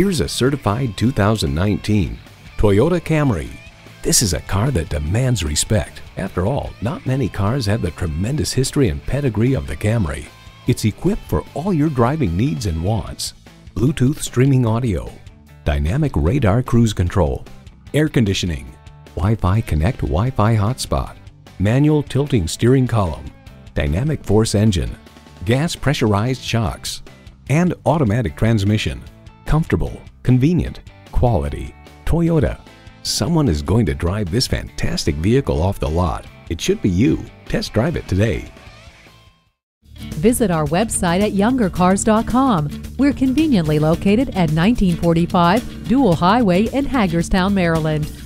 Here's a certified 2019 Toyota Camry. This is a car that demands respect. After all, not many cars have the tremendous history and pedigree of the Camry. It's equipped for all your driving needs and wants. Bluetooth streaming audio, dynamic radar cruise control, air conditioning, Wi-Fi Connect Wi-Fi hotspot, manual tilting steering column, dynamic force engine, gas pressurized shocks, and automatic transmission. Comfortable, convenient, quality. Toyota. Someone is going to drive this fantastic vehicle off the lot. It should be you. Test drive it today. Visit our website at youngercars.com. We're conveniently located at 1945 Dual Highway in Hagerstown, Maryland.